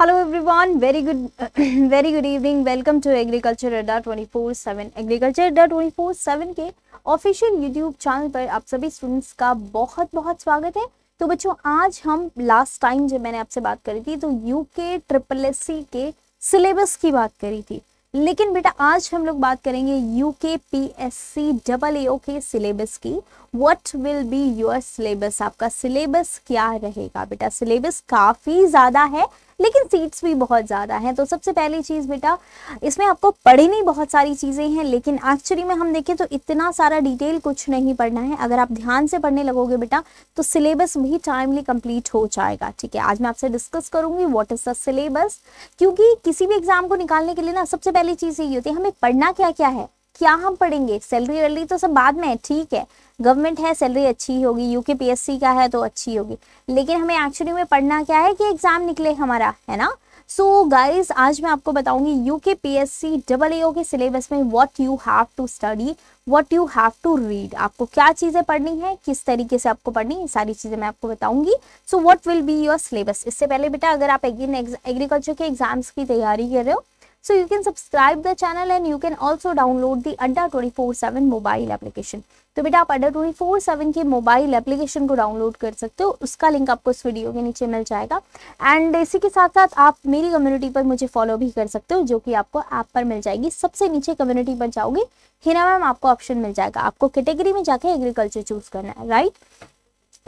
Hello everyone, very good, very good evening. Welcome to Agriculture Adda 24/7. Agriculture Adda 24/7 के official YouTube channel पर आप सभी students का बहुत बहुत स्वागत है। तो बच्चों आज हम लास्ट टाइम जब मैंने आपसे बात करी थी तो यूके ट्रिपल एस सी के सिलेबस की बात करी थी। लेकिन बेटा आज हम लोग बात करेंगे UK P S C double A के सिलेबस की। What will be your syllabus आपका सिलेबस क्या रहेगा? बेटा सिलेबस काफ़ी ज़्यादा है। लेकिन सीट्स भी बहुत ज़्यादा हैं। तो सबसे पहली चीज़ बेटा, इसमें आपको पढ़नी बहुत सारी चीज़ें हैं, लेकिन एक्चुअली में हम देखें तो इतना सारा डिटेल कुछ नहीं पढ़ना है। अगर आप ध्यान से पढ़ने लगोगे बेटा तो सिलेबस भी टाइमली कंप्लीट हो जाएगा, ठीक है? आज मैं आपसे डिस्कस करूँगी व्हाट इज़ द सिलेबस क्योंकि किसी भी एग्ज़ाम को निकालने के लिए ना, सबसे पहली चीज़ यही होती है, हमें पढ़ना क्या क्या है? क्या हम पढ़ेंगे? सैलरी वैलरी तो सब बाद में है ठीक है। गवर्नमेंट है सैलरी अच्छी होगी। यूके पीएससी का है तो अच्छी होगी। लेकिन हमें एक्चुअली में पढ़ना क्या है कि एग्ज़ाम निकले हमारा है ना? सो so, गाइस आज मैं आपको बताऊँगी यूके पीएससी डबल एओ के सिलेबस में what you have to study what you have to read आपको क्या चीज़ें पढ़नी है किस तरीके से आपको पढ़नी है सारी चीज़ें मैं आपको बताऊँगी। So what will be your syllabus इससे पहले बेटा अगर आप एग्रीकल्चर के एग्ज़ाम्स की तैयारी कर रहे हो So you can subscribe the channel and you can also download the Adda 24/7 mobile application तो बेटा आप अड्डा 24/7 की मोबाइल एप्लीकेशन को डाउनलोड कर सकते हो। उसका लिंक आपको इस वीडियो के नीचे मिल जाएगा। एंड इसी के साथ साथ आप मेरी कम्युनिटी पर मुझे फॉलो भी कर सकते हो, जो कि आपको ऐप पर मिल जाएगी। सबसे नीचे कम्युनिटी पर जाओगे, हिना मैम आपको ऑप्शन मिल जाएगा। आपको कैटेगरी में जाके एग्रीकल्चर चूज़ करना है राइट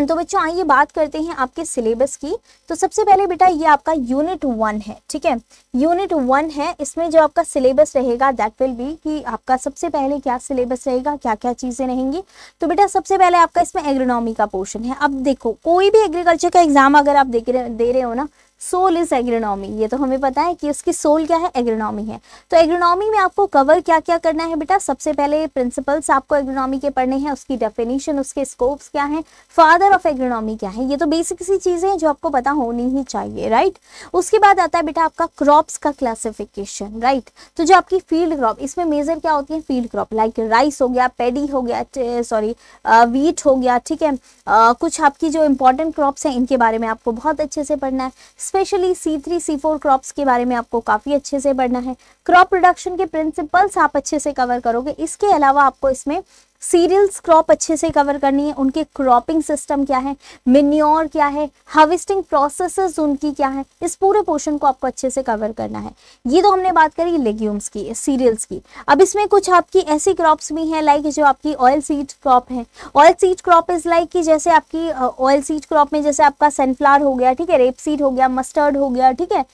तो बच्चों, आइए बात करते हैं आपके सिलेबस की। तो सबसे पहले बेटा, ये आपका यूनिट वन है, ठीक है? यूनिट वन है, इसमें जो आपका सिलेबस रहेगा दैट विल बी कि आपका सबसे पहले क्या सिलेबस रहेगा क्या क्या चीज़ें रहेंगी। तो बेटा, सबसे पहले आपका इसमें एग्रोनॉमी का पोर्शन है। अब देखो, कोई भी एग्रीकल्चर का एग्ज़ाम अगर आप दे रहे हो ना सोल इज़ एग्रोनॉमी ये तो हमें पता है कि उसकी सोल क्या है? एग्रोनॉमी है। तो एग्रोनॉमी में आपको कवर क्या क्या करना है बेटा? सबसे पहले प्रिंसिपल्स आपको एग्रोनॉमी के पढ़ने हैं, उसकी डेफिनेशन उसके स्कोप्स क्या है? फादर ऑफ़ एग्रोनॉमी क्या है? ये तो बेसिक सी चीज़ें हैं जो आपको पता होनी ही चाहिए राइट उसके बाद आता है बेटा आपका क्रॉप्स का क्लासिफिकेशन राइट तो जो आपकी फ़ील्ड क्रॉप इसमें मेजर क्या होती है? फ़ील्ड क्रॉप लाइक राइस हो गया पेडी हो गया सॉरी वीट हो गया, ठीक है? कुछ आपकी जो इंपॉर्टेंट क्रॉप्स हैं, इनके बारे में आपको बहुत अच्छे से पढ़ना है। Specially C three C four crop के बारे में आपको काफ़ी अच्छे से पढ़ना है। क्रॉप प्रोडक्शन के प्रिंसिपल्स आप अच्छे से कवर करोगे। इसके अलावा आपको इसमें सीरियल्स क्रॉप अच्छे से कवर करनी है, उनके क्रॉपिंग सिस्टम क्या है, मिन्योर क्या है, हार्वेस्टिंग प्रोसेसेस उनकी क्या है, इस पूरे पोर्शन को आपको अच्छे से कवर करना है। ये तो हमने बात करी लेग्यूम्स की, सीरियल्स की। अब इसमें कुछ आपकी ऐसी क्रॉप्स भी हैं, लाइक जो आपकी ऑयल सीड क्रॉप है। Oil seed crop is like कि जैसे आपकी ऑयल सीड क्रॉप में जैसे आपका सनफ्लावर हो गया, ठीक है, रेप सीड हो गया, मस्टर्ड हो गया, ठीक है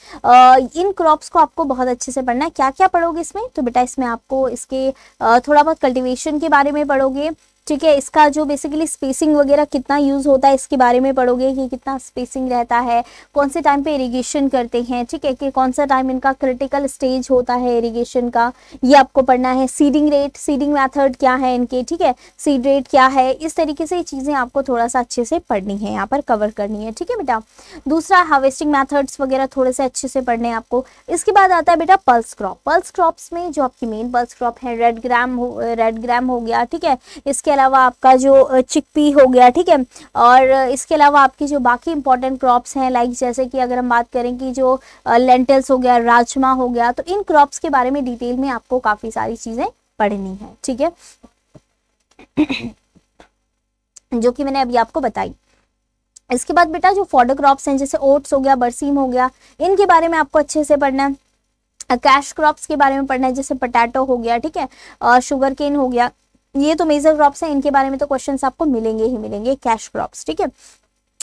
इन क्रॉप्स को आपको बहुत अच्छे से पढ़ना है। क्या क्या पढ़ोगे इसमें? तो बेटा इसमें आपको इसके थोड़ा बहुत कल्टिवेशन के बारे में पढ़ोगे? ठीक है, इसका जो बेसिकली स्पेसिंग वगैरह कितना यूज़ होता है, इसके बारे में पढ़ोगे कि कितना स्पेसिंग रहता है, कौन से टाइम पे इरिगेशन करते हैं, ठीक है, कि कौन सा टाइम इनका क्रिटिकल स्टेज होता है इरिगेशन का, ये आपको पढ़ना है। सीडिंग रेट सीडिंग मेथड क्या है इनके, ठीक है सीड रेट क्या है, इस तरीके से चीज़ें आपको थोड़ा सा अच्छे से पढ़नी है, यहाँ पर कवर करनी है, ठीक है बेटा? दूसरा हार्वेस्टिंग मैथड्स वगैरह थोड़े से अच्छे से पढ़ने हैं आपको। इसके बाद आता है बेटा पल्स क्रॉप पल्स क्रॉप्स में जो आपकी मेन पल्स क्रॉप है रेड ग्राम रेड ग्राम हो गया, ठीक है, इसके अलावा आपका जो चिकपी हो गया, ठीक है? और इसके अलावा आपकी जो बाकी इंपॉर्टेंट क्रॉप्स हैं लाइक जैसे कि अगर हम बात करें कि जो लेंटल्स हो गया राजमा हो गया तो इन क्रॉप्स के बारे में डिटेल में आपको काफ़ी सारी चीज़ें पढ़नी है, ठीक है? जो कि मैंने अभी आपको बताई। इसके बाद बेटा जो फॉडर क्रॉप्स हैं, जैसे ओट्स हो गया बरसीम हो गया, इनके बारे में आपको अच्छे से पढ़ना है। कैश क्रॉप्स के बारे में पढ़ना है, जैसे पटाटो हो गया, ठीक है? शुगर केन हो गया। ये तो मेजर क्रॉप्स हैं, इनके बारे में तो क्वेश्चंस आपको मिलेंगे ही मिलेंगे कैश क्रॉप्स ठीक है?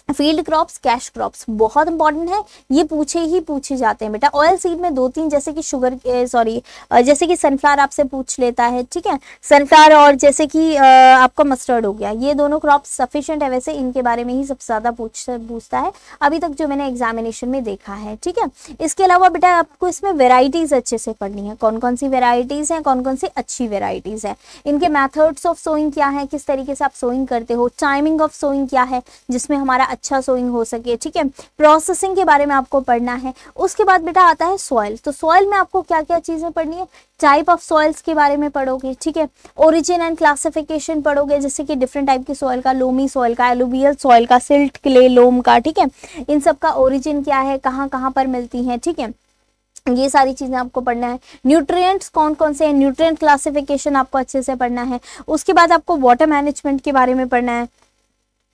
फ़ील्ड क्रॉप्स, कैश क्रॉप्स बहुत इंपॉर्टेंट है। ये पूछे ही पूछे जाते हैं बेटा। ऑयल सीड में दो तीन जैसे कि शुगर सॉरी जैसे कि सनफ्लावर आपसे पूछ लेता है, ठीक है? सनफ्लावर और जैसे कि आपका मस्टर्ड हो गया। ये दोनों क्रॉप्स सफिशियंट है वैसे, इनके बारे में ही सबसे ज़्यादा पूछ, पूछता है। अभी तक जो मैंने एग्जामिनेशन में देखा है, ठीक है? इसके अलावा बेटा आपको इसमें वेराइटीज अच्छे से पढ़नी है। कौन कौन सी वेराइटीज़ हैं कौन कौन सी अच्छी वेराइटीज़ है? इनके मैथड्स ऑफ़ सोइंग क्या है? किस तरीके से आप सोइंग करते हो? टाइमिंग ऑफ़ सोइंग क्या है? जिसमें हमारा अच्छा सोइंग हो सके, ठीक है? प्रोसेसिंग के बारे में आपको पढ़ना है। उसके बाद बेटा आता है सॉइल तो सॉइल में आपको क्या क्या चीज़ें पढ़नी है? टाइप ऑफ़ सॉइल्स के बारे में पढ़ोगे, ठीक है? ओरिजिन एंड क्लासिफिकेशन पढ़ोगे, जैसे कि डिफरेंट टाइप की सॉइल का लोमी सॉइल का एलुवियल सॉइल का सिल्ट क्ले लोम का, ठीक है? इन सब का ओरिजिन क्या है? कहाँ कहाँ पर मिलती हैं, ठीक है? ये सारी चीज़ें आपको पढ़ना है। न्यूट्रिएंट्स कौन कौन से हैं? न्यूट्रिएंट क्लासिफिकेशन आपको अच्छे से पढ़ना है। उसके बाद आपको वाटर मैनेजमेंट के बारे में पढ़ना है।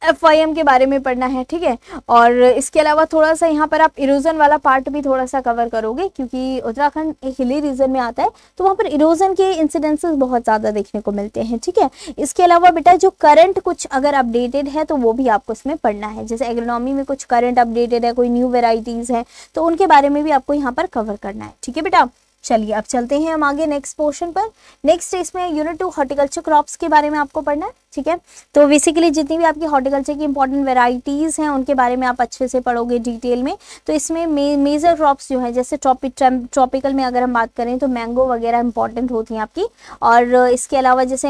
एफ़ के बारे में पढ़ना है, ठीक है? और इसके अलावा थोड़ा सा यहाँ पर आप इरोजन वाला पार्ट भी थोड़ा सा कवर करोगे, क्योंकि उत्तराखंड एक हिली रीजन में आता है तो वहाँ पर इरोजन के इंसिडेंसेस बहुत ज़्यादा देखने को मिलते हैं, ठीक है? इसके अलावा बेटा जो करंट कुछ अगर अपडेटेड है तो वो भी आपको इसमें पढ़ना है। जैसे एग्रोनॉमी में कुछ करंट अपडेटेड है, कोई न्यू वेराइटीज़ है तो उनके बारे में भी आपको यहाँ पर कवर करना है, ठीक है बेटा? चलिए, अब चलते हैं हम आगे नेक्स्ट पोर्शन पर। नेक्स्ट इसमें यूनिट टू हॉर्टिकल्चर क्रॉप्स के बारे में आपको पढ़ना है। ठीक है? तो बेसिकली जितनी भी आपकी हॉर्टिकल्चर की इंपॉर्टेंट वेराइटीज़ हैं, उनके बारे में आप अच्छे से पढ़ोगे डिटेल में। तो इसमें मेजर क्रॉप्स जो है, जैसे ट्रॉपिकल में अगर हम बात करें तो मैंगो वगैरह इंपॉर्टेंट होती हैं आपकी। और इसके अलावा जैसे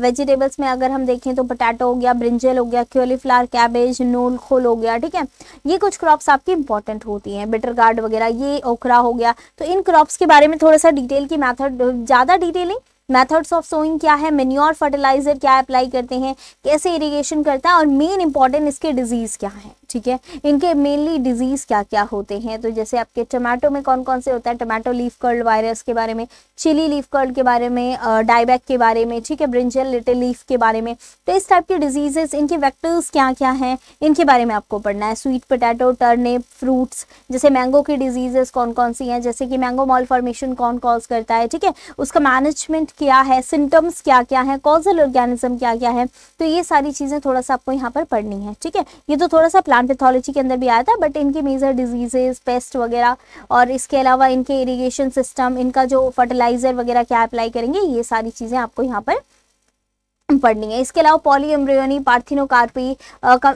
वेजिटेबल्स में अगर हम देखें तो पोटैटो हो गया ब्रिंजल हो गया क्योलीफ्लावर कैबेज नोल, खोल हो गया, ठीक है? ये कुछ क्रॉप्स आपकी इंपॉर्टेंट होती हैं बिटर गार्ड वगैरह, ये ओखरा हो गया। तो इन क्रॉप्स के बारे में थोड़ा सा डिटेल की मैथड ज़्यादा डिटेलिंग मेथड्स ऑफ़ सोइंग क्या है, मेन्योर फर्टिलाइज़र क्या अप्लाई करते हैं, कैसे इरिगेशन करता है और मेन इंपॉर्टेंट इसके डिज़ीज़ क्या है। ठीक है? इनके मेनली डिज़ीज़ क्या क्या होते हैं? तो जैसे आपके टमाटो में कौन कौन से होता है? टमाटो लीफ कर्ड वायरस के बारे में चिली लीफ कर्ड के बारे में डायबैक के बारे में, ठीक है? ब्रिंजल लिटिल लीफ के बारे में। तो इस टाइप के डिजीजेस इनके वैक्टर्स क्या क्या हैं? इनके बारे में आपको पढ़ना है। स्वीट पोटैटो टर्निप फ्रूट्स जैसे मैंगो की डिजीजेस कौन कौन सी हैं? जैसे कि मैंगो मॉल फॉर्मेशन कौन कॉज करता है, ठीक है? उसका मैनेजमेंट क्या है? सिम्टम्स क्या क्या है? कॉजल ऑर्गेनिज्म क्या क्या है? तो ये सारी चीज़ें थोड़ा सा आपको यहाँ पर पढ़नी है, ठीक है? ये तो थोड़ा सा प्लांट पैथोलॉजी के अंदर भी आया था बट इनकी मेजर डिजीजेज पेस्ट वगैरह, और इसके अलावा इनके इरीगेशन सिस्टम इनका जो फर्टिलाइज़र वगैरह क्या अप्लाई करेंगे, ये सारी चीज़ें आपको यहाँ पर पढ़नी है। इसके अलावा पॉली एम्ब्रियोनी पार्थिनोकार्पी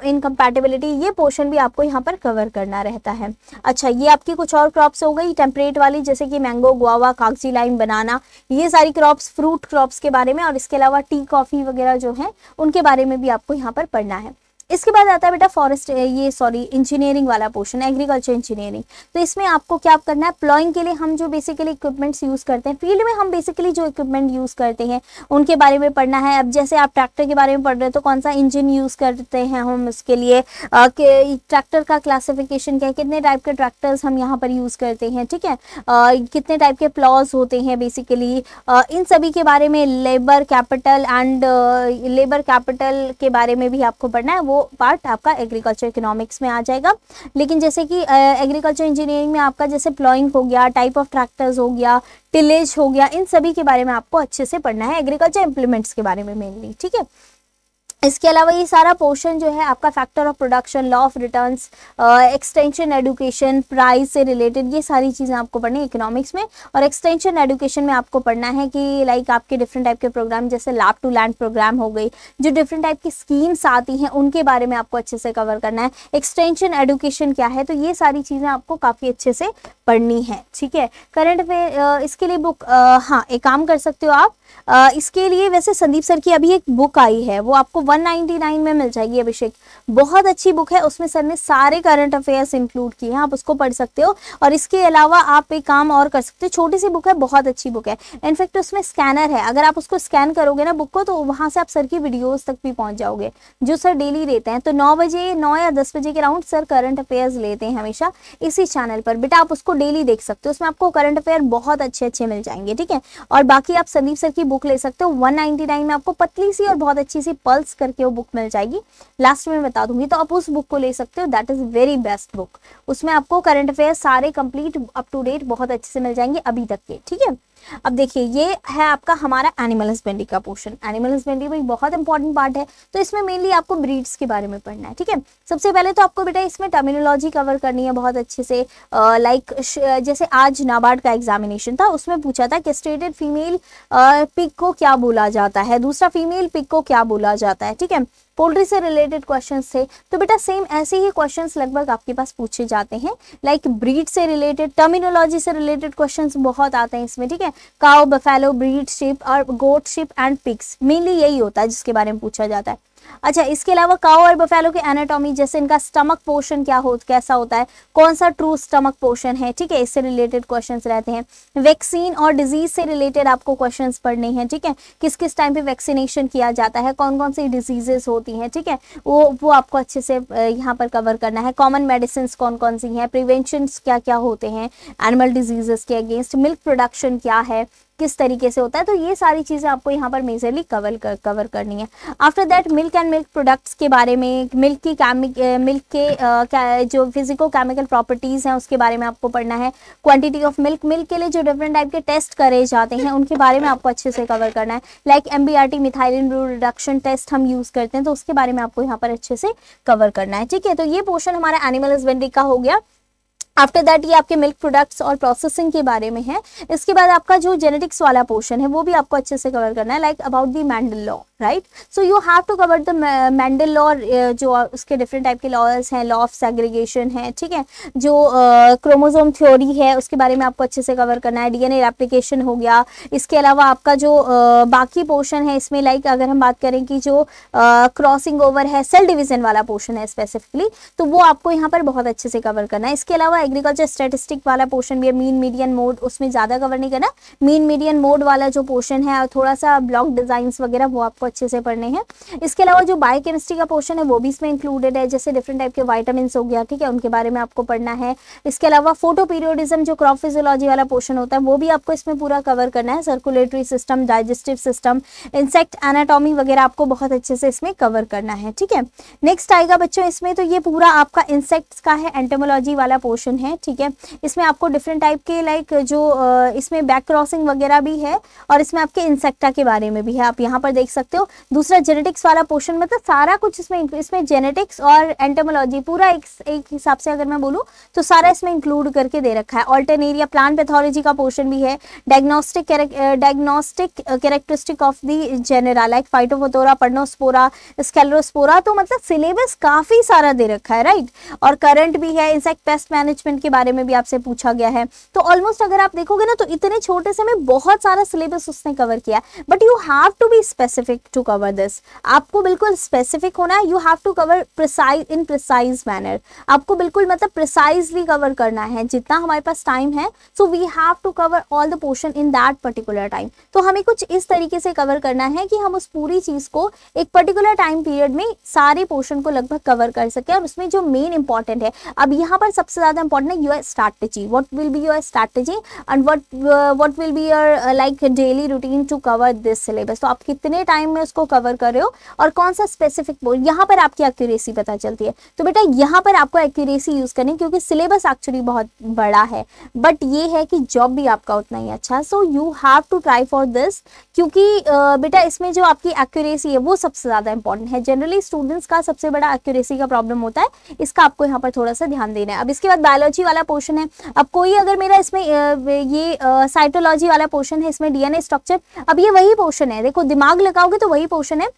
इनकम्पैटिबिलिटी ये पोर्शन भी आपको यहाँ पर कवर करना रहता है। अच्छा ये आपकी कुछ और क्रॉप्स हो गई टेम्परेट वाली, जैसे कि मैंगो गुआवा कागज़ी लाइम बनाना ये सारी क्रॉप्स फ्रूट क्रॉप्स के बारे में, और इसके अलावा टी कॉफ़ी वगैरह जो है, उनके बारे में भी आपको यहाँ पर पढ़ना है। इसके बाद आता है बेटा फॉरेस्ट ये सॉरी इंजीनियरिंग वाला पोर्शन एग्रीकल्चर इंजीनियरिंग तो इसमें आपको क्या करना है प्लॉइंग के लिए हम जो बेसिकली इक्विपमेंट्स यूज़ करते हैं फ़ील्ड में हम बेसिकली जो इक्विपमेंट यूज़ करते हैं, उनके बारे में पढ़ना है। अब जैसे आप ट्रैक्टर के बारे में पढ़ रहे हैं तो कौन सा इंजन यूज़ करते हैं हम उसके लिए? ट्रैक्टर का क्लासिफिकेशन क्या है? कितने टाइप के ट्रैक्टर्स हम यहाँ पर यूज़ करते हैं, ठीक है? कितने टाइप के प्लॉज होते हैं बेसिकली इन सभी के बारे में labour capital and labour capital के बारे में भी आपको पढ़ना है, वो पार्ट आपका एग्रीकल्चर इकोनॉमिक्स में आ जाएगा। लेकिन जैसे कि एग्रीकल्चर इंजीनियरिंग में आपका जैसे प्लॉइंग हो गया टाइप ऑफ़ ट्रैक्टर्स हो गया टिलेज हो गया, इन सभी के बारे में आपको अच्छे से पढ़ना है। एग्रीकल्चर इंप्लीमेंट्स के बारे में मेनली ठीक है? इसके अलावा ये सारा पोर्शन जो है आपका factor of production law of returns extension education price से रिलेटेड ये सारी चीज़ें आपको पढ़नी है इकोनॉमिक्स में। और एक्सटेंशन एडुकेशन में आपको पढ़ना है कि लाइक आपके डिफरेंट टाइप के प्रोग्राम जैसे लैब टू लैंड प्रोग्राम हो गई, जो डिफरेंट टाइप की स्कीम्स आती हैं, उनके बारे में आपको अच्छे से कवर करना है। एक्सटेंशन एडुकेशन क्या है? तो ये सारी चीज़ें आपको काफ़ी अच्छे से पढ़नी है, ठीक है? करंट में इसके लिए बुक हाँ एक काम कर सकते हो आप इसके लिए वैसे संदीप सर की अभी एक बुक आई है, वो आपको 199 में मिल जाएगी अभिषेक। बहुत अच्छी बुक है, उसमें सर ने सारे करंट अफेयर्स इंक्लूड किए हैं, आप उसको पढ़ सकते हो। और इसके अलावा आप एक काम और कर सकते हो, छोटी सी बुक है, बहुत अच्छी बुक है। इनफैक्ट उसमें स्कैनर है, अगर आप उसको स्कैन करोगे ना बुक को तो वहाँ से आप सर की वीडियोज़ तक भी पहुँच जाओगे, जो सर डेली देते हैं। तो नौ बजे, नौ या दस बजे के राउंड सर करंट अफेयर्स लेते हैं हमेशा, इसी चैनल पर। बेटा, आप उसको डेली देख सकते हो, उसमें आपको करंट अफेयर बहुत अच्छे अच्छे मिल जाएँगे, ठीक है? और बाकी आप संदीप सर की बुक ले सकते हो। 199 में आपको पतली सी और बहुत अच्छी सी पल्स करके वो बुक मिल जाएगी। लास्ट में बता दूँगी तो आप उस बुक को ले सकते हो that is very best book उसमें आपको करंट अफेयर सारे कंप्लीट अप टू डेट बहुत अच्छे से मिल जाएँगे अभी तक के, ठीक है? अब देखिए, ये है आपका हमारा एनिमल हस्बेंड्री का पोर्शन एनिमल हस्बेंड्री में बहुत इंपॉर्टेंट पार्ट है तो इसमें मेनली आपको ब्रीड्स के बारे में पढ़ना है, ठीक है? सबसे पहले तो आपको बेटा इसमें टर्मिनोलॉजी कवर करनी है बहुत अच्छे से। लाइक जैसे आज नाबार्ड का एग्जामिनेशन था, उसमें पूछा था कि स्टेटेड फीमेल पिक को क्या बोला जाता है? दूसरा फीमेल पिक को क्या बोला जाता है? ठीक है? पोल्ट्री से रिलेटेड क्वेश्चन थे। तो बेटा सेम ऐसे ही क्वेश्चन लगभग आपके पास पूछे जाते हैं। लाइक ब्रीड से रिलेटेड टर्मिनोलॉजी से रिलेटेड क्वेश्चन बहुत आते हैं इसमें, ठीक है? काउ बफेलो ब्रीड शिप और goat sheep and pigs mainly यही होता है जिसके बारे में पूछा जाता है। अच्छा इसके अलावा काओ और बफेलो के एनाटॉमी जैसे इनका स्टमक पोर्शन क्या हो, कैसा होता है? कौन सा ट्रू स्टमक पोर्शन है? ठीक है, इससे रिलेटेड क्वेश्चन रहते हैं। वैक्सीन और डिज़ीज़ से रिलेटेड आपको क्वेश्चन पढ़ने हैं, ठीक है? किस किस टाइम पे वैक्सीनेशन किया जाता है? कौन कौन सी डिजीजेस होती हैं, ठीक है? वो वो आपको अच्छे से यहाँ पर कवर करना है। कॉमन मेडिसिन कौन कौन सी हैं? प्रिवेंशन क्या क्या होते हैं? एनिमल डिजीजेस के अगेंस्ट मिल्क प्रोडक्शन क्या है? किस तरीके से होता है तो ये सारी चीज़ें आपको यहाँ पर मेजरली कवर कर कवर करनी है। After that milk and milk products के बारे में मिल्क की मिल्क के आ, जो फिजिको केमिकल प्रॉपर्टीज़ हैं उसके बारे में आपको पढ़ना है। क्वांटिटी ऑफ़ मिल्क मिल्क के लिए जो डिफरेंट टाइप के टेस्ट करे जाते हैं उनके बारे में आपको अच्छे से कवर करना है। Like M B R T methylene reduction test हम यूज़ करते हैं तो उसके बारे में आपको यहाँ पर अच्छे से कवर करना है। ठीक है तो ये पोर्शन हमारा एनिमल हस्बेंड्री का हो गया। आफ्टर दैट ये आपके मिल्क प्रोडक्ट्स और प्रोसेसिंग के बारे में है। इसके बाद आपका जो जेनेटिक्स वाला पोर्शन है, वो भी आपको अच्छे से कवर करना है like about the Mendel law right so you have to cover the Mendel law जो उसके डिफरेंट टाइप के लॉज हैं लॉ ऑफ़ सेग्रीगेशन है ठीक है? जो क्रोमोजोम uh, थ्योरी है उसके बारे में आपको अच्छे से कवर करना है। डीएनए एप्लीकेशन हो गया। इसके अलावा आपका जो uh, बाकी पोर्शन है इसमें लाइक like, अगर हम बात करें कि जो क्रॉसिंग uh, ओवर है सेल डिविजन वाला पोर्शन है स्पेसिफिकली तो वो आपको यहाँ पर बहुत अच्छे से कवर करना है। इसके अलावा एग्रीकल्चर स्टेटिस्टिक वाला पोर्शन भी है मीन मीडियन मोड उसमें ज़्यादा कवर नहीं करना। मीन मीडियन मोड वाला जो पोर्शन है और थोड़ा सा ब्लॉक डिज़ाइन वगैरह वो आपको अच्छे से पढ़ने हैं। इसके अलावा जो बायोकेमिस्ट्री का पोर्शन है, वो भी इसमें इंक्लूडेड है, जैसे डिफरेंट टाइप के वाइटामिन हो गया, ठीक है, उनके बारे में आपको पढ़ना है। इसके अलावा फ़ोटो पीरियोडिज्म जो क्रॉप फिजियोलॉजी वाला पोर्शन होता है, वो भी आपको इसमें पूरा कवर करना है। Circulatory system digestive system insect anatomy वगैरह आपको बहुत अच्छे से इसमें कवर करना है, ठीक है। नेक्स्ट आएगा बच्चों इसमें तो ये पूरा आपका इंसेक्ट्स का है एंटोमोलॉजी वाला पोर्शन है, ठीक है। इसमें आपको डिफरेंट टाइप के लाइक जो इसमें बैक क्रॉसिंग वगैरह भी है, और इसमें आपके इंसेक्टा के बारे में भी है। आप यहाँ पर देख सकते हो। दूसरा जेनेटिक्स वाला पोर्शन मतलब सारा कुछ इसमें इसमें जेनेटिक्स और एंटोमोलॉजी पूरा एक एक हिसाब से अगर मैं बोलूँ तो सारा इसमें इंक्लूड करके दे रखा है। ऑल्टरनेरिया प्लांट पैथोलॉजी का पोर्शन भी है। Diagnostic diagnostic characteristic of the genera like Phytophthora Peronospora Sclerospora तो मतलब सिलेबस काफ़ी सारा दे रखा है राइट और करंट भी है। इंसेक्ट पेस्ट मैनेजमेंट के बारे में भी आपसे पूछा गया है। तो ऑलमोस्ट अगर आप देखोगे ना तो इतने छोटे से में बहुत सारा सिलेबस उसने कवर किया but you have to be specific to cover this आपको बिल्कुल स्पेसिफिक होना है you have to cover precise in precise manner आपको बिल्कुल मतलब प्रिसाइजली कवर करना है, जितना हमारे पास टाइम है so we have to cover all the portion in that particular time तो हमें कुछ इस तरीके से कवर करना है कि हम उस पूरी चीज़ को एक पर्टिकुलर टाइम पीरियड में सारे पोर्शन को लगभग कवर कर सके और उसमें जो मेन इंपॉर्टेंट है। अब यहाँ पर सबसे ज़्यादा इंपॉर्टेंट है your strategy. What will be your strategy and what what will be be like daily routine to cover this syllabus तो आप कितने टाइम में उसको कवर कर रहे हो? और कौन सा स्पेसिफिक बोल यहाँ पर आपकी एक्यूरेसी पता चलती है। तो बेटा, यहाँ पर आपको एक्यूरेसी यूज़ करनी क्योंकि सिलेबस एक्चुअली बहुत बड़ा है। बट ये है कि जॉब भी आपका उतना ही अच्छा so you have to try for this क्योंकि बेटा, इसमें जो आपकी एक्यूरेसी है, वो सबसे ज़्यादा इंपॉर्टेंट है। जनरली स्टूडेंट्स का सबसे बड़ा एक्यूरेसी का प्रॉब्लम होता है। इसका आपको यहाँ पर थोड़ा सा ध्यान देना है। अब इसके बाद बायोलॉजी वाला पोर्शन है। अब कोई अगर मेरा इसमें ये साइटोलॉजी वाला पोर्शन है, इसमें डीएनए स्ट्रक्चर अब ये वही पोर्शन है। देखो, दिमाग लगाओगे तो वही पोर्शन है।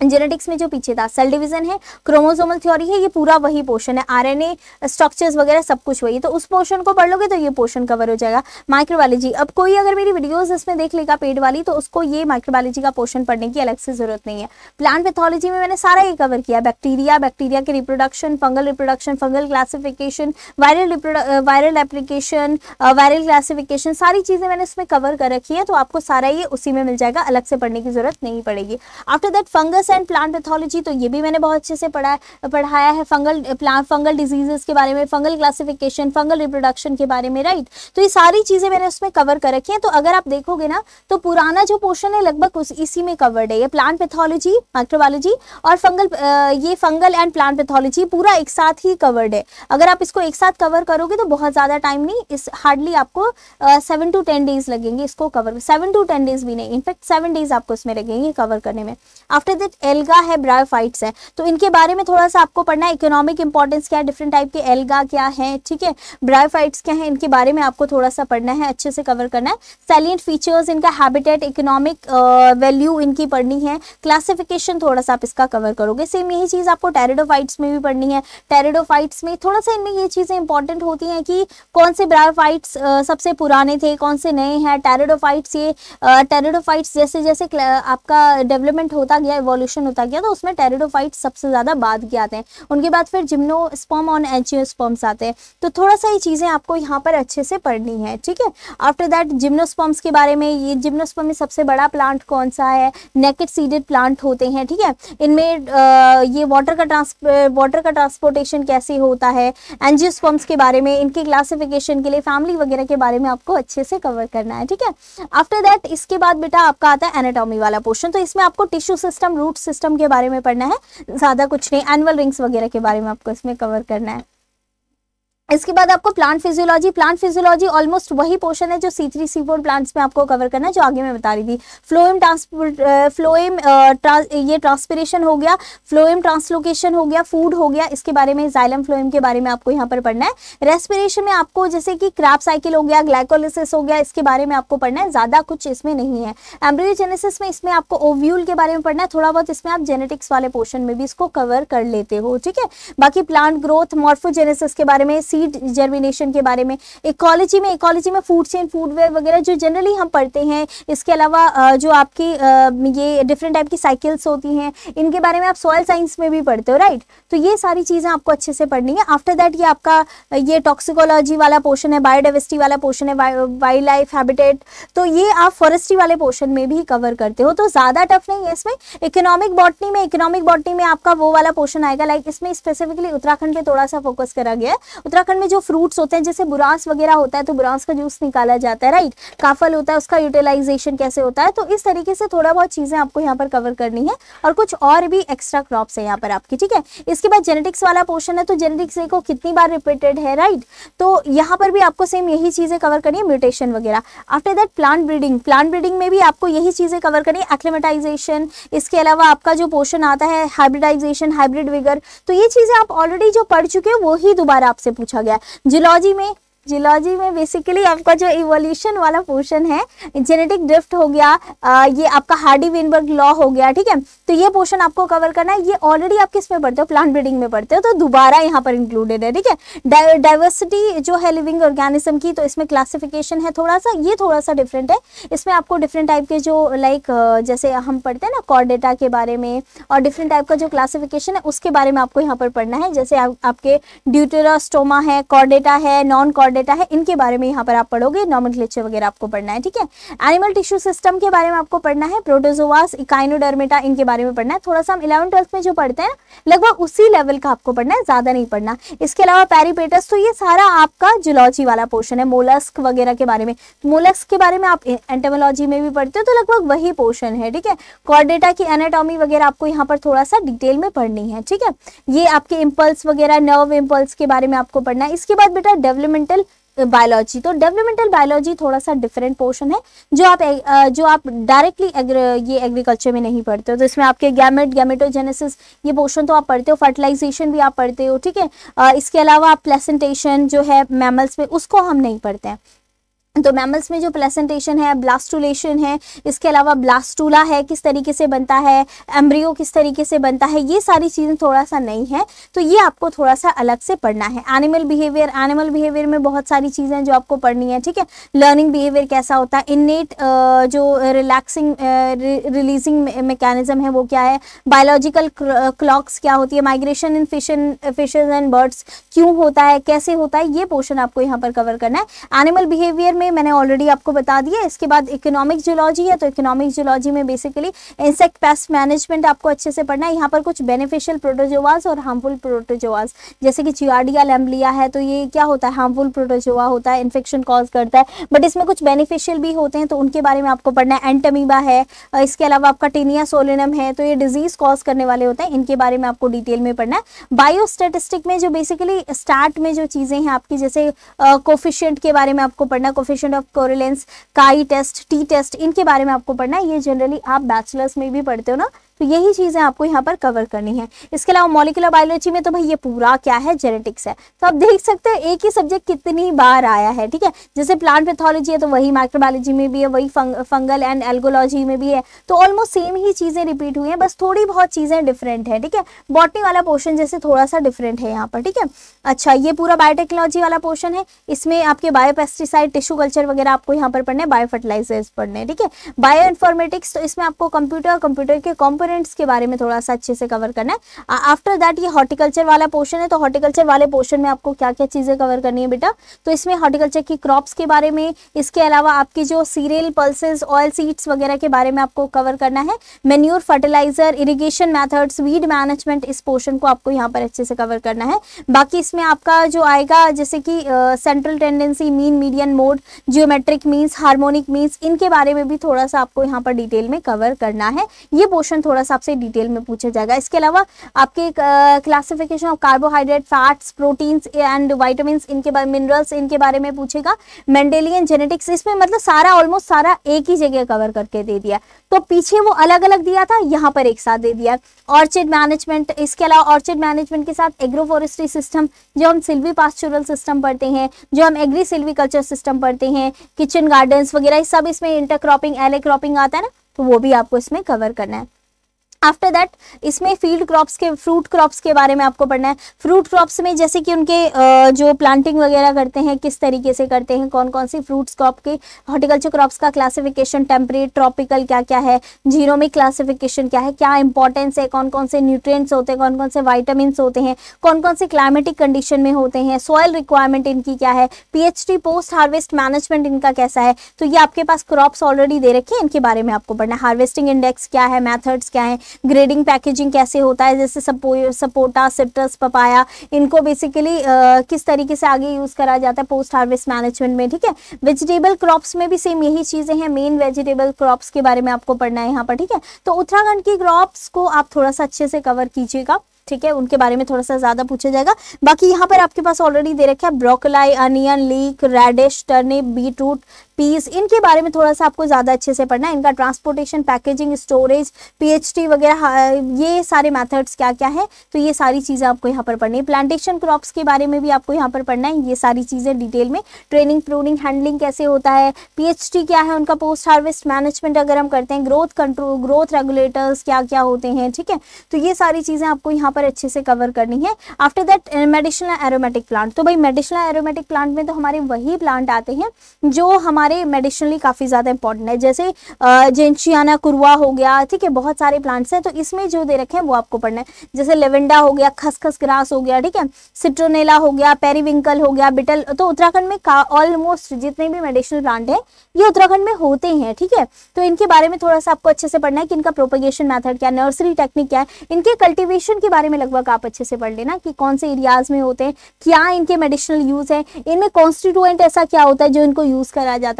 जेनेटिक्स में जो पीछे था सेल डिवीज़न है क्रोमोसोमल थ्योरी है, ये पूरा वही पोर्शन है। आरएनए स्ट्रक्चर्स वगैरह सब कुछ वही तो उस पोर्शन को पढ़ लोगे तो ये पोर्शन कवर हो जाएगा। माइक्रोबायोलॉजी अब कोई अगर मेरी वीडियोस इसमें देख लेगा पेड वाली तो उसको ये माइक्रोबायोलॉजी का पोर्शन पढ़ने की अलग से ज़रूरत नहीं है। प्लांट पैथोलॉजी में मैंने सारा ये कवर किया बैक्टीरिया बैक्टीरिया के reproduction fungal reproduction fungal classification viral viral application viral classification सारी चीज़ें मैंने उसमें कवर कर रखी है तो आपको सारा ये उसी में मिल जाएगा। अलग से पढ़ने की ज़रूरत नहीं पड़ेगी। After that fungus fungus and plant pathology तो ये भी मैंने बहुत अच्छे से पढ़ा, पढ़ाया है। फंगल प्लांट फंगल डिजीजेस के बारे में फंगल क्लासिफिकेशन फंगल रिप्रोडक्शन के बारे में राइट तो ये सारी चीज़ें मैंने उसमें कवर कर रखी है। तो अगर आप देखोगे ना तो पुराना जो पोर्शन है, लगभग उस, इसी में कवर्ड है। ये प्लांट पैथोलॉजी माइक्रोबायोलॉजी और फंगल ये फंगल एंड प्लांट पैथोलॉजी पूरा एक साथ ही कवर्ड है। अगर आप इसको एक साथ कवर करोगे तो बहुत ज़्यादा टाइम नहीं, इस हार्डली आपको सेवन टू टेन डेज़ लगेंगे इसको cover seven to ten days भी नहीं इनफैक्ट सेवन डेज़ आपको इसमें लगेंगे कवर करने में। आफ्टर दैट एल्गा है, ब्रायोफाइट्स है। तो इनके बारे में थोड़ा सा आपको पढ़ना है इकोनॉमिक इंपॉर्टेंस क्या है डिफरेंट टाइप के एल्गा क्या है, ठीक है? ब्रायोफाइट्स क्या है, इनके बारे में आपको थोड़ा सा पढ़ना है, अच्छे से कवर करना है। सैलियंट फीचर्स इनका हैबिटेट इकोनॉमिक वैल्यू इनकी पढ़नी है। क्लासिफिकेशन थोड़ा सा आप इसका कवर करोगे। सेम यही चीज़ आपको टेरिडोफाइट्स में भी पढ़नी है। टेरिडोफाइट्स में थोड़ा सा इनमें ये चीज़ें इंपॉर्टेंट होती हैं कि कौन से ब्रायोफाइट्स सबसे पुराने थे, कौन से नए हैं। टेरिडोफाइट्स ये टेरिडोफाइट्स जैसे जैसे आपका डेवलपमेंट होता गया इवोल्यूशन इवोल्यूशन होता गया तो उसमें टेरिडोफाइट सबसे ज़्यादा बाद के आते हैं। उनके बाद फिर जिम्नोस्पॉम और एंचियोस्पॉम्स आते हैं। तो थोड़ा सा ये चीज़ें आपको यहाँ पर अच्छे से पढ़नी है, ठीक है? आफ्टर दैट जिम्नोस्पॉम्स के बारे में, ये जिम्नोस्पॉम में सबसे बड़ा प्लांट कौन सा है? नेकेट सीडेड प्लांट होते हैं, ठीक है? इनमें ये वाटर का ट्रांस वाटर का ट्रांसपोर्टेशन कैसे होता है? एंजियोस्पॉम्स के बारे में, इनकी क्लासिफिकेशन के लिए फैमिली वगैरह के बारे में आपको अच्छे से कवर करना है, ठीक है? आफ्टर दैट इसके बाद बेटा आपका आता है एनाटॉमी वाला पोर्शन तो इसमें आपको टिश्यू सिस्टम रूट सिस्टम के बारे में पढ़ना है। ज़्यादा कुछ नहीं एनुअल रिंग्स वगैरह के बारे में आपको इसमें कवर करना है। इसके बाद आपको plant physiology plant physiology almost वही पोर्शन है जो C three C four plants में आपको कवर करना है, जो आगे मैं बता रही थी। फ्लोएम ट्रांसपोर्ट फ्लोएम ये ट्रांसपिरेशन हो गया फ्लोएम ट्रांसलोकेशन हो गया फ़ूड हो गया, इसके बारे में जाइलम फ्लोएम के बारे में आपको यहाँ पर पढ़ना है। रेस्पिरेशन में आपको जैसे कि क्रैप साइकिल हो गया ग्लाइकोलिसिस हो गया, इसके बारे में आपको पढ़ना है, ज़्यादा कुछ इसमें नहीं है। एम्ब्रियोजेनेसिस में इसमें आपको ओव्यूल के बारे में पढ़ना है, थोड़ा बहुत इसमें आप जेनेटिक्स वाले पोर्शन में भी इसको कवर कर लेते हो, ठीक है? बाकी प्लांट ग्रोथ मॉर्फोजेनेसिस के बारे में सीड जर्मिनेशन के बारे में इकोलॉजी में इकोलॉजी में फ़ूड चेन फ़ूड वेयर वगैरह जो जनरली हम पढ़ते हैं, इसके अलावा जो आपकी ये डिफरेंट टाइप की साइकिल्स होती हैं, इनके बारे में आप सॉयल साइंस में भी पढ़ते हो राइट तो ये सारी चीज़ें आपको अच्छे से पढ़नी है। आफ्टर दैट ये आपका, ये टॉक्सिकोलॉजी वाला पोर्शन है बायोडाइवर्सिटी वाला पोर्शन है वाइल्ड लाइफ हैबिटेट तो ये आप फॉरेस्ट्री वाले पोर्शन में भी कवर करते हो। तो ज़्यादा टफ नहीं है इसमें। इकोनॉमिक बॉटनी में इकोनॉमिक बॉटनी में आपका वो वाला पोर्शन आएगा लाइक इसमें स्पेसिफिकली उत्तराखंड पे थोड़ा सा फोकस करा गया है। में जो फ्रूट्स होते हैं, जैसे बुरांस वगैरह होता है तो बुरांस का जूस निकाला जाता है राइट काफल होता है, उसका यूटिलाइजेशन कैसे होता है? तो इस तरीके से थोड़ा बहुत चीज़ें आपको यहाँ पर कवर करनी है और कुछ और भी एक्स्ट्रा क्रॉप्स है यहाँ पर आपकी, ठीक है? इसके बाद जेनेटिक्स वाला पोर्शन है तो जेनेटिक्स देखो कितनी बार रिपीटेड है राइट तो यहाँ पर भी आपको सेम यही चीज़ें कवर करनी है म्यूटेशन वगैरह। After that plant breeding plant breeding में भी आपको यही चीज़ें कवर करनी है एक्लेमेटाइजेशन इसके अलावा आपका जो पोर्शन आता है हाइब्रिडाइजेशन हाइब्रिड विगर तो ये चीज़ें आप ऑलरेडी जो पढ़ चुके हो, वो ही दोबारा आपसे पूछा गया। जियोलॉजी में जियोलॉजी में बेसिकली आपका जो इवोल्यूशन वाला पोर्शन है जेनेटिक ड्रिफ्ट हो गया आ, ये आपका हार्डी विनबर्ग लॉ हो गया ठीक है? तो ये पोर्शन आपको कवर करना है। ये ऑलरेडी आप किसमें पढ़ते हो? प्लांट ब्रीडिंग में पढ़ते हो तो दोबारा यहाँ पर इंक्लूडेड है ठीक है? डाइवर्सिटी जो है लिविंग ऑर्गेनिज्म की तो इसमें क्लासिफिकेशन है थोड़ा सा ये थोड़ा सा डिफरेंट है। इसमें आपको डिफरेंट टाइप के जो लाइक जैसे हम पढ़ते हैं ना कॉर्डेटा के बारे में और डिफरेंट टाइप का जो क्लासिफिकेशन है उसके बारे में आपको यहाँ पर पढ़ना है। जैसे आप, आपके ड्यूटेरास्टोमा है कॉर्डेटा है नॉन कॉर्ड डेटा है। इनके बारे में यहाँ पर आप पढ़ोगे नॉर्मल वगैरह आपको पढ़ना है, ठीक है? एनिमल टिश्यू सिस्टम के बारे में आपको पढ़ना है प्रोटोजोवास इकाइनोडर्मेटा इनके बारे में पढ़ना है। थोड़ा सा हम इलेवन ट्वेल्थ में जो पढ़ते हैं, लगभग उसी लेवल का आपको पढ़ना है, ज़्यादा नहीं पढ़ना। इसके अलावा पेरीपेटस तो ये सारा आपका जुलॉजी वाला पोर्शन है मोलस्क वगैरह के बारे में। मोलस्क के बारे में आप एंटेमोलॉजी में भी पढ़ते हो तो लगभग वही पोर्शन है, ठीक है? कॉर्डेटा की एनाटॉमी वगैरह आपको यहाँ पर थोड़ा सा डिटेल में पढ़नी है, ठीक है? ये आपके इम्पल्स वगैरह नर्व इम्पल्स के बारे में आपको पढ़ना है। इसके बाद बेटा डेवलपमेंटल बायोलॉजी तो डेवलपमेंटल बायोलॉजी थोड़ा सा डिफरेंट पोर्शन है, जो आप जो आप डायरेक्टली ये एग्रीकल्चर में नहीं पढ़ते हो। तो इसमें आपके गैमेट गैमेटोजेनेसिस ये पोर्शन तो आप पढ़ते हो फर्टिलाइजेशन भी आप पढ़ते हो, ठीक है? इसके अलावा आप प्लेसेंटेशन जो है मैमल्स में, उसको हम नहीं पढ़ते हैं। तो मैमल्स में जो प्लेसेंटेशन है ब्लास्टुलेशन है, इसके अलावा ब्लास्टूला है, किस तरीके से बनता है एम्ब्रियो किस तरीके से बनता है, ये सारी चीज़ें थोड़ा सा नहीं है तो ये आपको थोड़ा सा अलग से पढ़ना है। एनिमल बिहेवियर एनिमल बिहेवियर में बहुत सारी चीज़ें जो आपको पढ़नी है, ठीक है? लर्निंग बिहेवियर कैसा होता है? इन्नेट जो रिलैक्सिंग रिलीजिंग मैकेनिज्म है वो क्या है? बायोलॉजिकल क्लॉक्स क्या होती है? Migration in fission fishes and birds क्यों होता है? कैसे होता है? ये पोर्शन आपको यहाँ पर कवर करना है। एनिमल बिहेवियर में में मैंने ऑलरेडी आपको बता दिया, इसके बाद इकोनॉमिक जियोलॉजी है तो इकोनॉमिक जियोलॉजी में बेसिकली इंसेक्ट पेस्ट मैनेजमेंट आपको अच्छे से पढ़ना है। यहाँ पर कुछ बेनिफिशियल प्रोटोजोवास और हार्मफुल प्रोटोजोवास जैसे कि चियाडिया लेम्बलिया है तो ये क्या होता है? हार्मफुल प्रोटोजोवा होता है इन्फेक्शन कॉज करता है। बट इसमें कुछ बेनिफिशियल भी होते हैं तो उनके बारे में आपको पढ़ना है। एंटमीबा है इसके अलावा आपका टीनिया सोलिनम है तो ये डिज़ीज़ कॉज करने वाले होते हैं। इनके बारे में आपको डिटेल में पढ़ना है। बायोस्टेटिस्टिक में जो बेसिकली स्टार्ट में जो चीज़ें हैं आपकी, जैसे कोफिशियंट के बारे में आपको पढ़ना कोफिशियंट कोफिशिएंट ऑफ़ कोरिलेंस काई टेस्ट टी टेस्ट इनके बारे में आपको पढ़ना है। ये जनरली आप बैचलर्स में भी पढ़ते हो ना? तो यही चीज़ें आपको यहाँ पर कवर करनी है। इसके अलावा मॉलिकुलर बायोलॉजी में तो भाई ये पूरा क्या है? जेनेटिक्स है। तो आप देख सकते हैं एक ही सब्जेक्ट कितनी बार आया है ठीक है? जैसे प्लांट पैथोलॉजी है तो वही माइक्रोबायोलॉजी में भी है वही फंग, फंगल एंड एल्गोलॉजी में भी है। तो ऑलमोस्ट सेम ही चीज़ें रिपीट हुई हैं बस थोड़ी बहुत चीज़ें डिफरेंट है ठीक है? बॉटनी वाला पोर्शन जैसे थोड़ा सा डिफरेंट है यहाँ पर ठीक है? अच्छा ये पूरा बायोटेक्नोलॉजी वाला पोर्शन है। इसमें आपके बायोपेस्टिसाइड टिश्यू कल्चर वगैरह आपको यहाँ पर पढ़ने बायो फर्टिलाइजर्स पढ़ने ठीक है? बायो इन्फॉर्मेटिक्स तो इसमें आपको कंप्यूटर कंप्यूटर के कॉम्पो कंपोनेंट्स के बारे में थोड़ा सा अच्छे से कवर करना है। आफ्टर दैट ये हॉर्टिकल्चर वाला पोर्शन है तो हॉर्टिकल्चर वाले पोर्शन में आपको क्या क्या चीज़ें कवर करनी है बेटा? तो इसमें हॉर्टिकल्चर की क्रॉप्स के बारे में, इसके अलावा आपकी जो सीरियल पल्सेस ऑयल सीड्स वगैरह के बारे में आपको कवर करना है। Manure fertiliser irrigation methods weed management इस पोर्शन को आपको यहाँ पर अच्छे से कवर करना है। बाकी इसमें आपका जो आएगा, जैसे कि central tendency mean median mode geometric means harmonic means इनके बारे में भी थोड़ा सा आपको यहाँ पर डिटेल में कवर करना है। ये पोर्शन थोड़ा सा आपसे डिटेल में पूछा जाएगा। इसके अलावा आपके classification of carbohydrate fats proteins and vitamin इनके बारे मिनरल्स इनके बारे में पूछेगा। मेंडेलियन जेनेटिक्स इसमें मतलब सारा ऑलमोस्ट सारा एक ही जगह कवर करके दे दिया। तो पीछे वो अलग अलग दिया था, यहाँ पर एक साथ दे दिया। ऑर्चिड मैनेजमेंट इसके अलावा ऑर्चिड मैनेजमेंट के साथ एग्रोफोरेस्ट्री सिस्टम जो हम सिल्वी पास्चुरल सिस्टम पढ़ते हैं, जो हम एग्री सिल्वी कल्चर सिस्टम पढ़ते हैं किचन गार्डन्स वगैरह सब इसमें इंटरक्रॉपिंग एले क्रॉपिंग आता है ना तो वो भी आपको इसमें कवर करना है। आफ्टर दैट इसमें फ़ील्ड क्रॉप्स के फ्रूट क्रॉप्स के बारे में आपको पढ़ना है। फ्रूट क्रॉप्स में जैसे कि उनके जो प्लांटिंग वगैरह करते हैं, किस तरीके से करते हैं कौन कौन सी फ्रूट्स क्रॉप के हॉर्टिकल्चर क्रॉप्स का क्लासिफिकेशन टेम्परेट ट्रॉपिकल क्या क्या है जीरोमिक क्लासिफिकेशन क्या है, क्या इंपॉर्टेंस है कौन कौन से न्यूट्रिएंट्स होते हैं कौन कौन से वाइटामिन होते हैं कौन कौन से क्लाइमेटिक कंडीशन में होते हैं सॉयल रिक्वायरमेंट इनकी क्या है पीएचडी पोस्ट हार्वेस्ट मैनेजमेंट इनका कैसा है तो ये आपके पास क्रॉप्स ऑलरेडी दे रखे हैं, इनके बारे में आपको पढ़ना है। हार्वेस्टिंग इंडेक्स क्या है मैथड्स क्या है ग्रेडिंग पैकेजिंग कैसे होता है, जैसे सपो, सपोटा सिट्रस पपाया इनको बेसिकली किस तरीके से आगे यूज़ करा जाता है पोस्ट हार्वेस्ट मैनेजमेंट में, ठीक है? वेजिटेबल क्रॉप्स में भी सेम यही चीज़ें हैं मेन वेजिटेबल क्रॉप्स के बारे में आपको पढ़ना है यहाँ पर, ठीक है? तो उत्तराखंड की क्रॉप्स को आप थोड़ा सा अच्छे से कवर कीजिएगा, ठीक है? उनके बारे में थोड़ा सा ज़्यादा पूछा जाएगा। बाकी यहाँ पर आपके पास ऑलरेडी दे रखा है broccoli onion leek radish turnip beetroot peas इनके बारे में थोड़ा सा आपको ज़्यादा अच्छे से पढ़ना है। इनका ट्रांसपोर्टेशन पैकेजिंग स्टोरेज पीएचडी वगैरह ये सारे मेथड्स क्या क्या है तो ये सारी चीज़ें आपको यहाँ पर पढ़नी है। प्लांटेशन क्रॉप्स के बारे में भी आपको यहाँ पर पढ़ना है। ये सारी चीज़ें डिटेल में। ट्रेनिंग प्रूनिंग हैंडलिंग कैसे होता है पीएचटी क्या है, उनका पोस्ट हार्वेस्ट मैनेजमेंट अगर हम करते हैं ग्रोथ कंट्रोल ग्रोथ रेगुलेटर्स क्या क्या होते हैं, ठीक है? तो ये सारी चीज़ें आपको यहाँ पर अच्छे से कवर करनी है। After that medicinal aromatic plant तो भाई मेडिसिनल एरोमेटिक प्लांट में तो हमारे वही प्लांट आते हैं, जो हमारे हमारे मेडिसिनली काफ़ी ज़्यादा इंपॉर्टेंट है। जैसे जेंशियाना कुरवा हो गया, ठीक है, बहुत सारे प्लांट्स हैं तो इसमें जो दे रखे हैं, वो आपको पढ़ना है। जैसे लेवेंडा हो गया, खसखस ग्रास हो गया, ठीक है सिट्रोनेला हो गया पेरीविंकल हो गया बिटल तो उत्तराखंड में ऑलमोस्ट जितने भी मेडिसिनल प्लांट है, ये उत्तराखंड में होते हैं ठीक है। तो इनके बारे में थोड़ा सा आपको अच्छे से पढ़ना है कि इनका प्रोपगेशन मैथड क्या नर्सरी टेक्निक क्या है। इनके कल्टिवेशन के बारे में लगभग आप अच्छे से पढ़ लेना कि कौन से एरियाज़ में होते हैं, क्या इनके मेडिसिनल यूज़ है, इनमें कॉन्स्टिट्यूएंट ऐसा क्या होता है जो इनको यूज़ करा जाता है।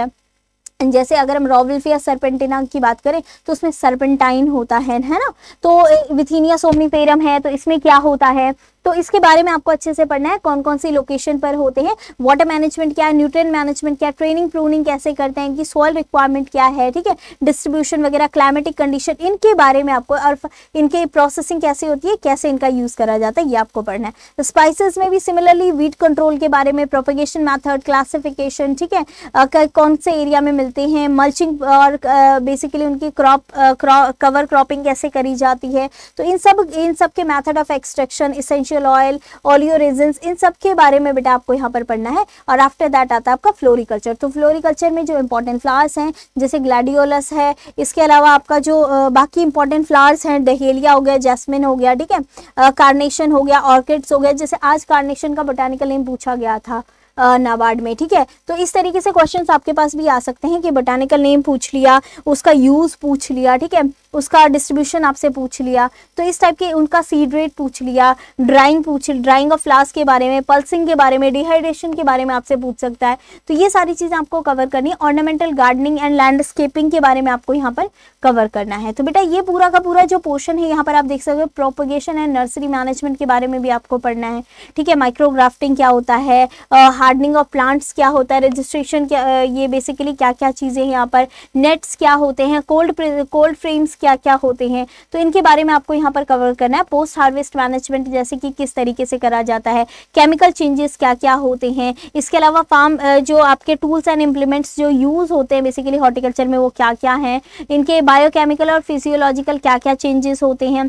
जैसे अगर हम रॉवल्फ या सरपेंटिना की बात करें तो उसमें सरपेंटाइन होता है है ना? तो विथीनिया सोमनीफेरम है तो इसमें क्या होता है? तो इसके बारे में आपको अच्छे से पढ़ना है कौन कौन सी लोकेशन पर होते हैं वाटर मैनेजमेंट क्या है न्यूट्रिएंट मैनेजमेंट क्या ट्रेनिंग प्रूनिंग कैसे करते हैं, इनकी सॉइल रिक्वायरमेंट क्या है, ठीक है? डिस्ट्रीब्यूशन वगैरह क्लाइमेटिक कंडीशन इनके बारे में आपको, और इनके प्रोसेसिंग कैसे होती है, कैसे इनका यूज़ करा जाता है, ये आपको पढ़ना है। स्पाइसेस में भी सिमिलरली वीट कंट्रोल के बारे में प्रोपोगेशन मैथड क्लासिफिकेशन ठीक है? कौन से एरिया में मिलते हैं मल्चिंग और बेसिकली उनकी क्रॉप कवर क्रॉपिंग कैसे करी जाती है? तो इन सब इन सब के method of extraction essential essential oil oleoresins इन सब के बारे में बेटा आपको यहाँ पर पढ़ना है। और आफ्टर दैट आता है आपका फ्लोरिकल्चर तो फ्लोरिकल्चर में जो इंपॉर्टेंट फ्लावर्स हैं, जैसे ग्लैडियोलस है, इसके अलावा आपका जो बाकी इंपॉर्टेंट फ्लावर्स हैं, डहेलिया हो गया जैस्मिन हो गया, ठीक है? कार्नेशन हो गया ऑर्किड्स हो गया, जैसे आज कार्नेशन का बोटानिकल नेम पूछा गया था नाबार्ड में, ठीक है? तो इस तरीके से क्वेश्चंस आपके पास भी आ सकते हैं कि बोटानिकल नेम पूछ लिया, उसका यूज़ पूछ लिया, ठीक है? उसका डिस्ट्रीब्यूशन आपसे पूछ लिया। तो इस टाइप के उनका सीड रेट पूछ लिया ड्राइंग पूछ ड्राइंग ऑफ़ फ्लास के बारे में पल्सिंग के बारे में डिहाइड्रेशन के बारे में आपसे पूछ सकता है। तो ये सारी चीज़ें आपको कवर करनी है। ऑर्नामेंटल गार्डनिंग एंड लैंडस्केपिंग के बारे में आपको यहाँ पर कवर करना है। तो बेटा ये पूरा का पूरा जो पोर्शन है, यहाँ पर आप देख सकते हो प्रोपोगेशन एंड नर्सरी मैनेजमेंट के बारे में भी आपको पढ़ना है। ठीक है माइक्रोग्राफ्टिंग क्या होता है हार्डनिंग ऑफ़ प्लांट्स क्या होता है रजिस्ट्रेशन क्या ये बेसिकली क्या क्या चीज़ें यहाँ पर। नेट्स क्या होते हैं कोल्ड कोल्ड फ्रेम्स क्या क्या होते हैं? तो इनके बारे में आपको यहाँ पर कवर करना है। पोस्ट हार्वेस्ट मैनेजमेंट जैसे कि किस तरीके से करा जाता है? केमिकल चेंजेस क्या क्या होते हैं? इसके अलावा फार्म जो आपके टूल्स एंड इम्प्लीमेंट्स जो यूज़ होते हैं बेसिकली हॉर्टिकल्चर में वो क्या क्या हैं? इनके बायोकेमिकल और फिजियोलॉजिकल क्या क्या चेंजेस होते हैं?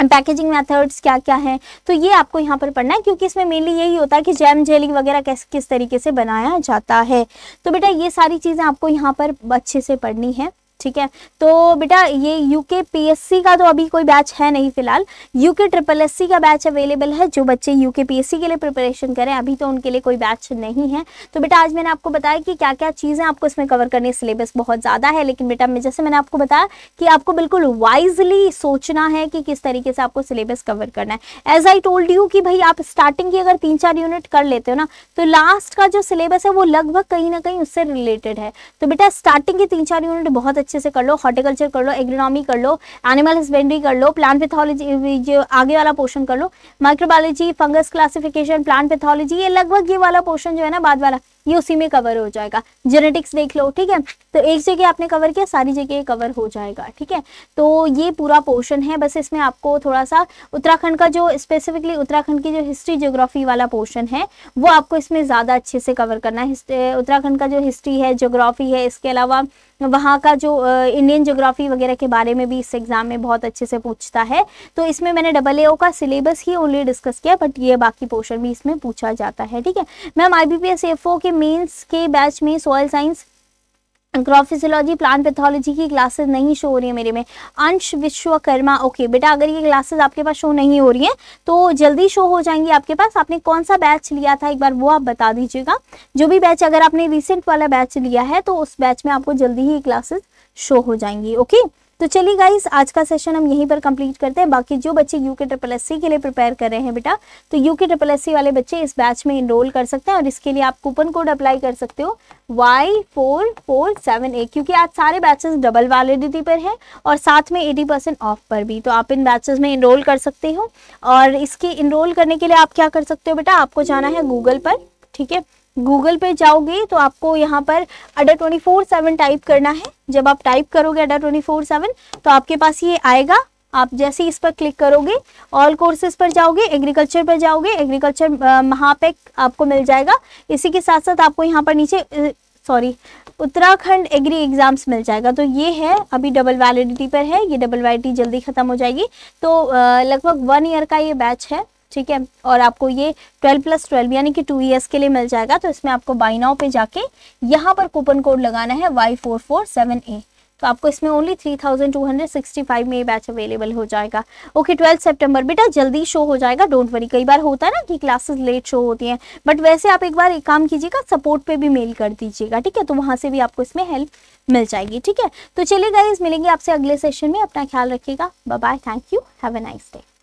पैकेजिंग मेथड्स क्या क्या हैं? तो ये आपको यहाँ पर पढ़ना है, क्योंकि इसमें मेनली यही होता है कि जैम जेलिंग वगैरह किस किस तरीके से बनाया जाता है। तो बेटा ये सारी चीज़ें आपको यहाँ पर अच्छे से पढ़नी है। ठीक है? तो बेटा, ये यूके पीएससी का तो अभी कोई बैच है नहीं फ़िलहाल। यूके ट्रिपल एससी का बैच अवेलेबल है, जो बच्चे यूके पीएससी के लिए प्रिपरेशन करें, अभी तो उनके लिए कोई बैच नहीं है। तो बेटा, आज मैंने आपको बताया कि क्या क्या चीज़ें आपको इसमें कवर करनी सिलेबस बहुत ज़्यादा है, लेकिन बेटा, मैं जैसे मैंने आपको बताया कि आपको बिल्कुल वाइजली सोचना है कि किस तरीके से आपको सिलेबस कवर करना है। एज आई टोल्ड यू कि भाई, आप स्टार्टिंग की अगर तीन चार यूनिट कर लेते हो ना तो लास्ट का जो सिलेबस है, वो लगभग कहीं ना कहीं उससे रिलेटेड है। तो बेटा स्टार्टिंग की तीन चार यूनिट बहुत अच्छे से कर लो हॉर्टिकल्चर कर लो एग्रोनॉमी कर लो एनिमल हस्बेंड्री कर लो प्लांट पैथोलॉजी जो आगे वाला पोर्शन कर लो। Microbiology fungus classification plant pathology ये लगभग ये वाला पोर्शन जो है ना बाद वाला। ये उसी में कवर हो जाएगा। जेनेटिक्स देख लो, ठीक है? तो एक जगह आपने कवर किया, सारी जगह कवर हो जाएगा, ठीक है? तो ये पूरा पोर्शन है, बस इसमें आपको थोड़ा सा उत्तराखंड का जो स्पेसिफिकली उत्तराखंड की जो हिस्ट्री ज्योग्राफी वाला पोर्शन है, वो आपको इसमें ज़्यादा अच्छे से कवर करना है। उत्तराखंड का जो हिस्ट्री है ज्योग्राफी है, इसके अलावा वहाँ का जो इंडियन ज्योग्राफी वगैरह के बारे में भी इस एग्ज़ाम में बहुत अच्छे से पूछता है। तो इसमें मैंने डबल ए का सिलेबस ही ओनली डिस्कस किया बट ये बाकी पोर्शन भी इसमें पूछा जाता है, ठीक है? Ma'am I B P S F O के मेंस के बैच में soil science crop physiology plant pathology की क्लासेस नहीं शो हो रही है मेरे में। अंश विश्वकर्मा ओके बेटा अगर ये क्लासेस आपके पास शो नहीं हो रही हैं तो जल्दी शो हो जाएँगी आपके पास। आपने कौन सा बैच लिया था? एक बार वो आप बता दीजिएगा। जो भी बैच अगर आपने रिसेंट वाला बैच लिया है तो उस बैच में आपको जल्दी ही क्लासेस शो हो जाएँगी ओके तो चलिए गाइस आज का सेशन हम यहीं पर कंप्लीट करते हैं। बाकी जो बच्चे यूके ट्रिपल एस के लिए प्रिपेयर कर रहे हैं बेटा तो यूके ट्रिपल एस वाले बच्चे इस बैच में इनरोल कर सकते हैं और इसके लिए आप कूपन कोड अप्लाई कर सकते हो Y four four seven A क्योंकि आज सारे बैचेस डबल वैलिडिटी पर है और साथ में एटी परसेंट ऑफ़ पर भी। तो आप इन बैचेस में इनरोल कर सकते हो। और इसके इनरोल करने के लिए आप क्या कर सकते हो बेटा, आपको जाना है गूगल पर, ठीक है? गूगल पे जाओगे तो आपको यहाँ पर Adda twenty four seven type करना है। जब आप टाइप करोगे अडा ट्वेंटी फोर सेवन तो आपके पास ये आएगा। आप जैसे इस पर क्लिक करोगे ऑल कोर्सेज पर जाओगे एग्रीकल्चर पर जाओगे एग्रीकल्चर वहाँ पे आपको मिल जाएगा। इसी के साथ साथ आपको यहाँ पर नीचे सॉरी उत्तराखंड एग्री एग्ज़ाम्स मिल जाएगा। तो ये है, अभी डबल वैलिडिटी पर है, ये डबल वैलिडिटी जल्दी खत्म हो जाएगी। तो लगभग वन ईयर का ये बैच है। ठीक है? और आपको ये 12 प्लस ट्वेल्व यानी कि टू ईयर्स के लिए मिल जाएगा तो इसमें आपको बाई नाउ पे जाके यहाँ पर कूपन कोड लगाना है Y four four seven A तो आपको इसमें only three thousand two hundred sixty five में बैच अवेलेबल हो जाएगा। ओके ट्वेल्थ सेप्टेम्बर बेटा, जल्दी शो हो जाएगा। डोंट वरी कई बार होता है ना कि क्लासेस लेट शो होती हैं बट वैसे आप एक बार एक काम कीजिएगा सपोर्ट पे भी मेल कर दीजिएगा, ठीक है? तो वहाँ से भी आपको इसमें हेल्प मिल जाएगी, ठीक है? तो चलिए गाइज़ मिलेंगे आपसे अगले सेशन में। अपना ख्याल रखिएगा। Bye thank you have a nice day